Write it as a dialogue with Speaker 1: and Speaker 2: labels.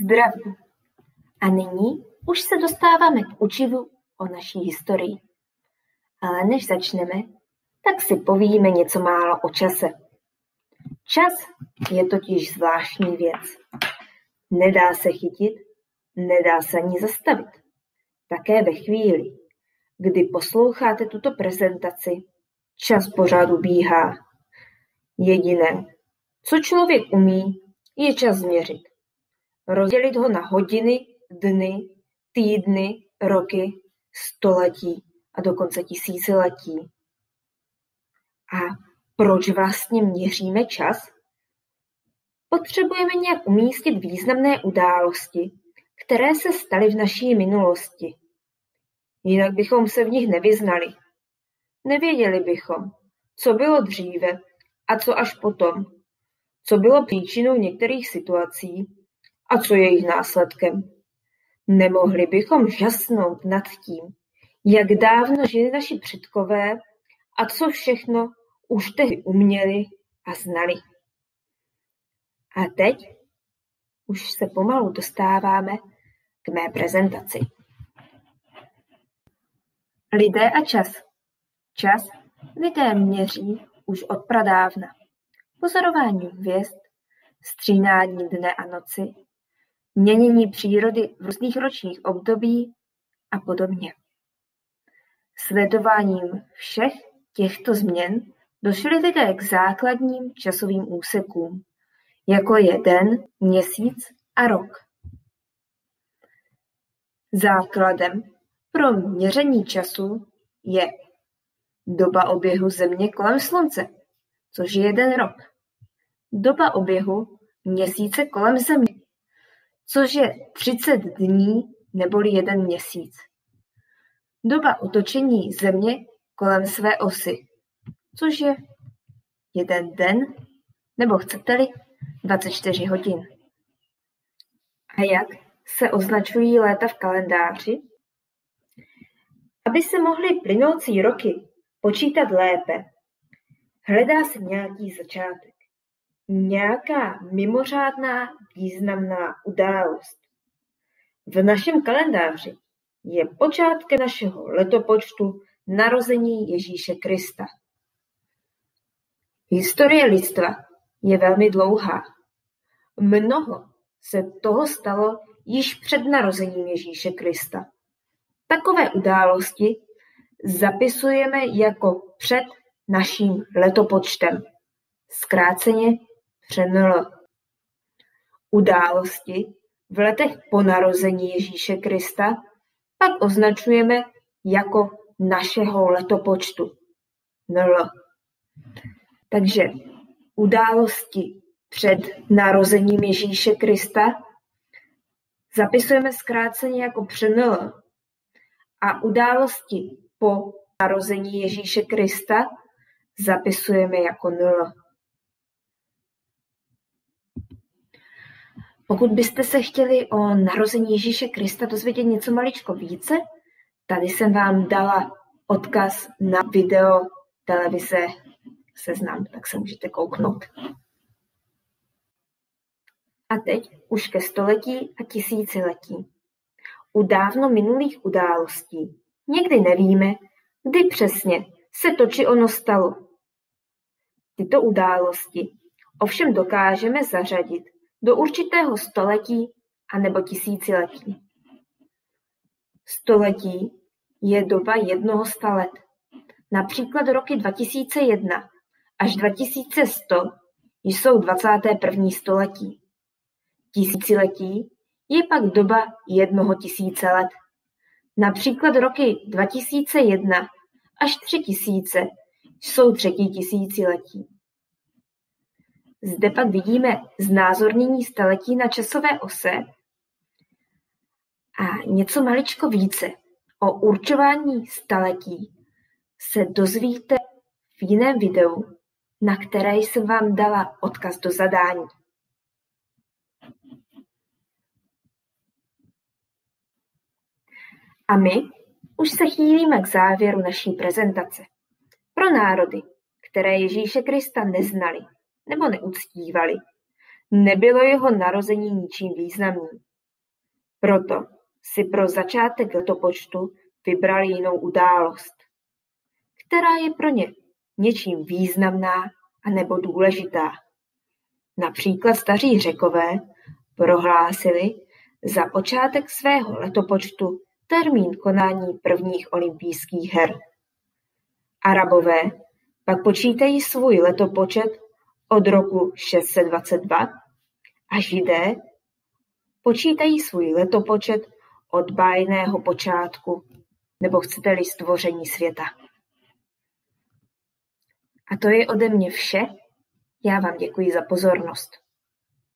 Speaker 1: Zdraví. A nyní už se dostáváme k učivu o naší historii. Ale než začneme, tak si povíme něco málo o čase. Čas je totiž zvláštní věc. Nedá se chytit, nedá se ani zastavit. Také ve chvíli, kdy posloucháte tuto prezentaci, čas pořád ubíhá. Jediné, co člověk umí, je čas změřit. Rozdělit ho na hodiny, dny, týdny, roky, století a dokonce tisíciletí. A proč vlastně měříme čas? Potřebujeme nějak umístit významné události, které se staly v naší minulosti. Jinak bychom se v nich nevyznali. Nevěděli bychom, co bylo dříve a co až potom, co bylo příčinou některých situací a co je jejich následkem. Nemohli bychom žasnout nad tím, jak dávno žili naši předkové a co všechno už tehdy uměli a znali. A teď už se pomalu dostáváme k mé prezentaci. Lidé a čas. Čas lidé měří už od pradávna. Pozorování hvězd, střínání dne a noci, měnění přírody v různých ročních období a podobně. Sledováním všech těchto změn došli lidé k základním časovým úsekům, jako je den, měsíc a rok. Základem pro měření času je doba oběhu Země kolem Slunce, což je jeden rok. Doba oběhu Měsíce kolem Země, což je 30 dní neboli jeden měsíc. Doba otočení Země kolem své osy, což je jeden den, nebo chcete-li 24 hodin. A jak se označují léta v kalendáři? Aby se mohly plynoucí roky počítat lépe, hledá se nějaký začátek, nějaká mimořádná významná událost. V našem kalendáři je počátkem našeho letopočtu narození Ježíše Krista. Historie lidstva je velmi dlouhá. Mnoho se toho stalo již před narozením Ježíše Krista. Takové události zapisujeme jako před naším letopočtem, zkráceně přenl. Události v letech po narození Ježíše Krista pak označujeme jako našeho letopočtu. Nl. Takže události před narozením Ježíše Krista zapisujeme zkráceně jako přenl a události po narození Ježíše Krista zapisujeme jako nl. Pokud byste se chtěli o narození Ježíše Krista dozvědět něco maličko více, tady jsem vám dala odkaz na video televize Seznam, tak se můžete kouknout. A teď už ke století a tisíciletí. U dávno minulých událostí někdy nevíme, kdy přesně se to či ono stalo. Tyto události ovšem dokážeme zařadit do určitého století anebo tisíciletí. Století je doba jednoho sta let. Například roky 2001 až 2100 jsou 21. století. Tisíciletí je pak doba jednoho tisíce let. Například roky 2001 až 3000 jsou třetí tisíciletí. Zde pak vidíme znázornění staletí na časové ose a něco maličko více o určování staletí se dozvíte v jiném videu, na které jsem vám dala odkaz do zadání. A my už se chýlíme k závěru naší prezentace. Pro národy, které Ježíše Krista neznali nebo neuctívali, Nebylo jeho narození ničím významným. Proto si pro začátek letopočtu vybrali jinou událost, která je pro ně něčím významná a nebo důležitá. Například staří Řekové prohlásili za počátek svého letopočtu termín konání prvních olympijských her. Arabové pak počítají svůj letopočet od roku 622 a Židé počítají svůj letopočet od bájného počátku, nebo chcete-li stvoření světa. A to je ode mě vše. Já vám děkuji za pozornost.